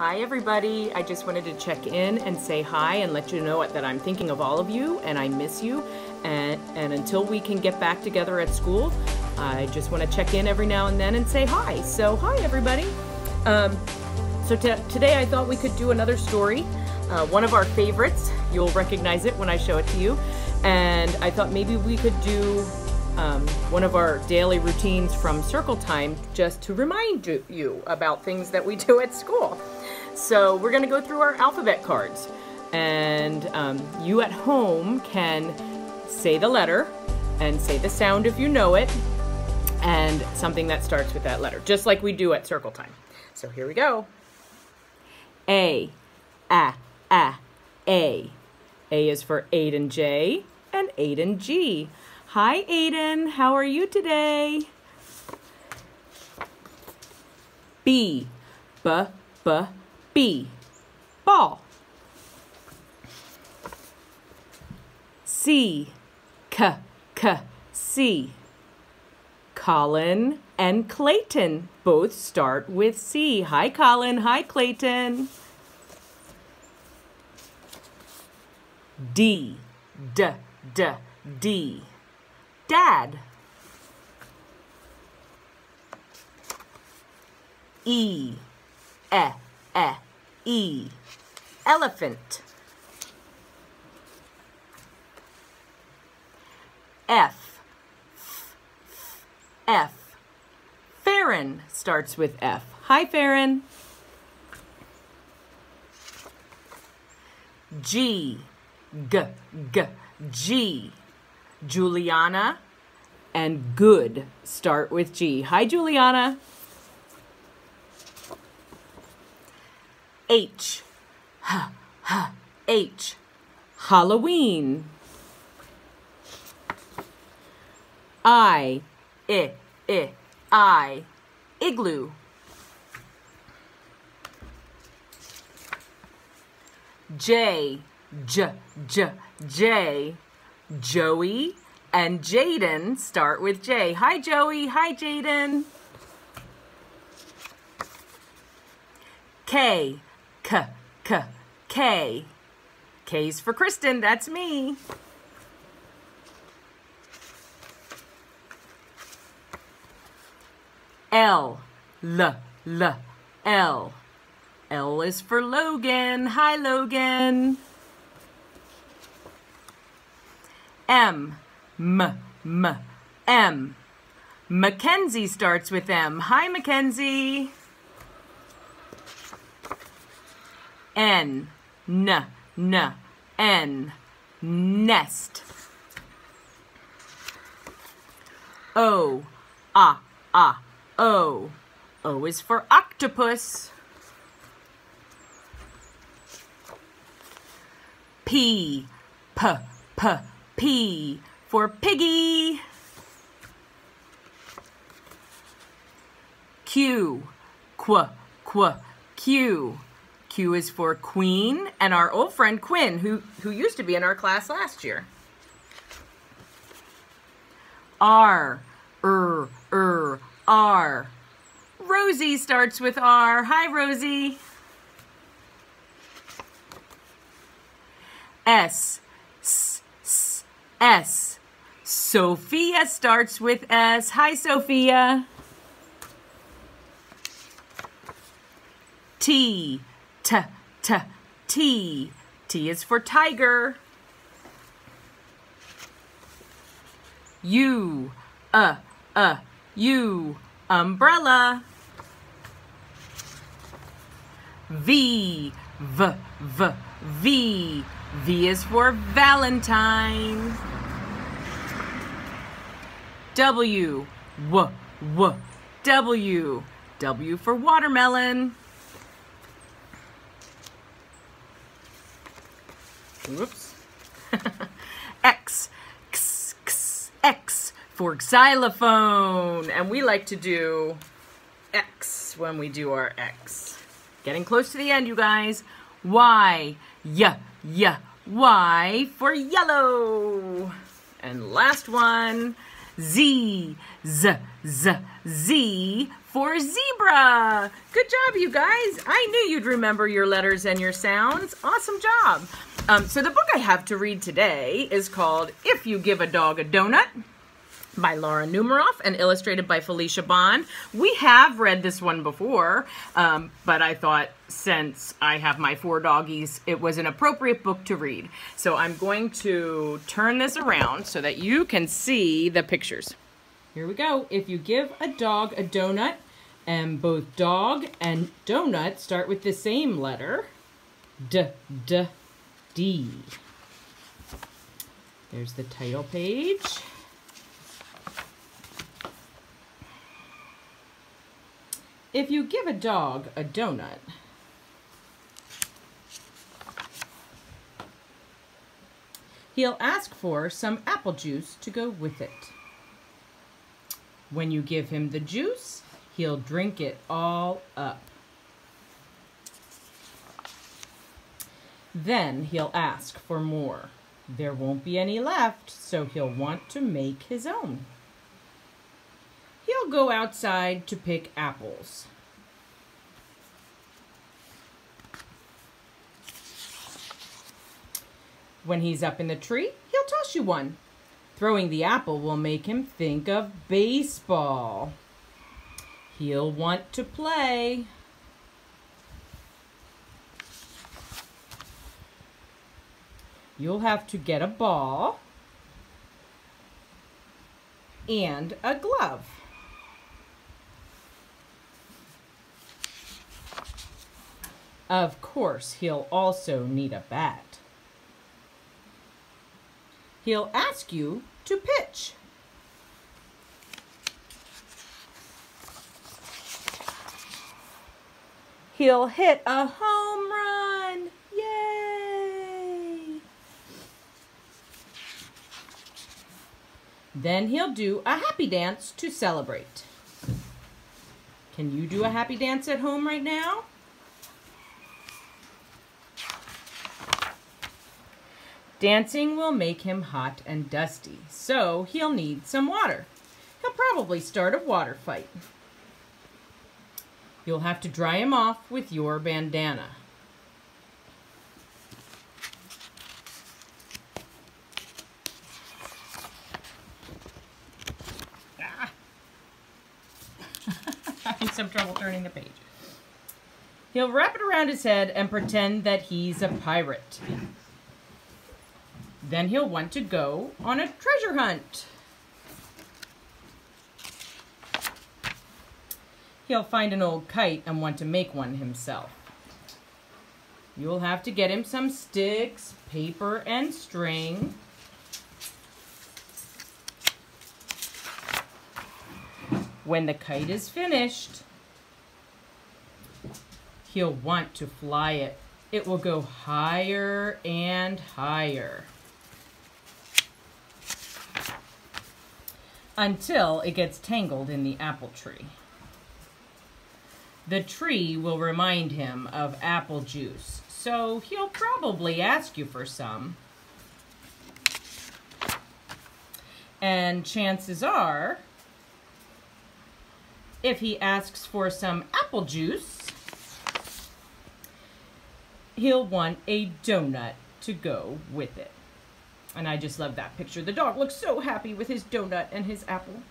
Hi, everybody. I just wanted to check in and say hi and let you know that I'm thinking of all of you and I miss you. And, and until we can get back together at school, I just want to check in every now and then and say hi. So, hi, everybody. Um, so, today I thought we could do another story, uh, one of our favorites. You'll recognize it when I show it to you. And I thought maybe we could do um, one of our daily routines from Circle Time just to remind you about things that we do at school. So we're going to go through our alphabet cards. And um, you at home can say the letter and say the sound if you know it and something that starts with that letter, just like we do at Circle Time. So here we go. A, A, A, A. A is for Aiden J and Aiden G. Hi, Aiden. How are you today? B, B, B, B. Ball. C, K, K, C. Colin and Clayton both start with C. Hi, Colin. Hi, Clayton. D, D, D, D. Dad. E, E, E, E. Elephant. F, F, F. Farron starts with F. Hi, Farron. G, G, G, G. Giuliana and good start with G. Hi, Giuliana. H, H, H, H. Halloween. I, I, I, I. Igloo. J, J, J, J. Joey and Jaden start with J. Hi, Joey. Hi, Jaden. K, K, K, K. K's for Kristen. That's me. L, L, L, L. L is for Logan. Hi, Logan. M, M, M, M. Mackenzie starts with M. Hi, Mackenzie. N, N, N, N. Nest. O, ah, ah, O. O is for octopus. P, P, P, P for piggy. Q, qu, qu, Q. Q is for queen and our old friend Quinn, who, who used to be in our class last year. R, er, er, R. Rosie starts with R. Hi, Rosie. S, S. S, S. Sophia starts with S. Hi, Sophia. T, T, T, T. T is for tiger. U, uh, uh, U, umbrella. V, V, V, V. V is for Valentine. W, W, W, W. W for watermelon. Whoops. X, X, X, X for xylophone. And we like to do X when we do our X. Getting close to the end, you guys. Y, Y, Y, Y for yellow. And last one, Z, Z, Z, Z for zebra. Good job, you guys. I knew you'd remember your letters and your sounds. Awesome job. Um, so the book I have to read today is called If You Give a Dog a Donut by Laura Numeroff and illustrated by Felicia Bond. We have read this one before, um, but I thought since I have my four doggies, it was an appropriate book to read. So I'm going to turn this around so that you can see the pictures. Here we go. If you give a dog a donut, and both dog and donut start with the same letter, D, D, There's the title page. If you give a dog a donut, he'll ask for some apple juice to go with it. When you give him the juice, he'll drink it all up. Then he'll ask for more. There won't be any left, so he'll want to make his own he'll go outside to pick apples. When he's up in the tree, he'll toss you one. Throwing the apple will make him think of baseball. He'll want to play. You'll have to get a ball and a glove. Of course, he'll also need a bat. He'll ask you to pitch. He'll hit a home run. Then he'll do a happy dance to celebrate. Can you do a happy dance at home right now? Dancing will make him hot and dusty, so he'll need some water. He'll probably start a water fight. You'll have to dry him off with your bandana. Having some trouble turning the page. He'll wrap it around his head and pretend that he's a pirate. Then he'll want to go on a treasure hunt. He'll find an old kite and want to make one himself. You'll have to get him some sticks, paper, and string. When the kite is finished, he'll want to fly it. It will go higher and higher. until it gets tangled in the apple tree. The tree will remind him of apple juice, so he'll probably ask you for some. And chances are, if he asks for some apple juice, he'll want a donut to go with it. And I just love that picture. The dog looks so happy with his donut and his apple.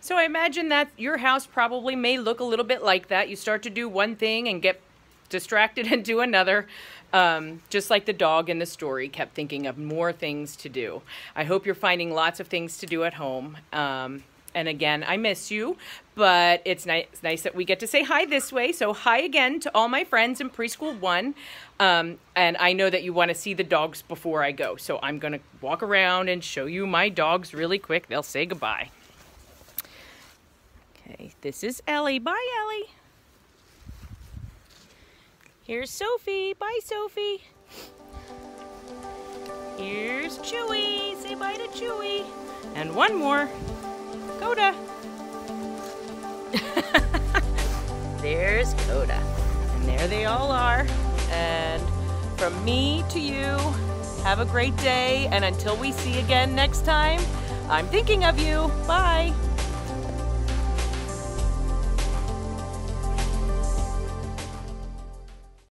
So I imagine that your house probably may look a little bit like that. You start to do one thing and get distracted and do another. Um, just like the dog in the story kept thinking of more things to do. I hope you're finding lots of things to do at home. Um, and again, I miss you, but it's nice, nice that we get to say hi this way. So hi again to all my friends in preschool one. Um, and I know that you want to see the dogs before I go. So I'm going to walk around and show you my dogs really quick. They'll say goodbye. Okay, this is Ellie. Bye, Ellie. Here's Sophie. Bye, Sophie. Here's Chewy. Say bye to Chewy. And one more. Coda. There's Coda. And there they all are. And from me to you, have a great day. And until we see again next time, I'm thinking of you. Bye.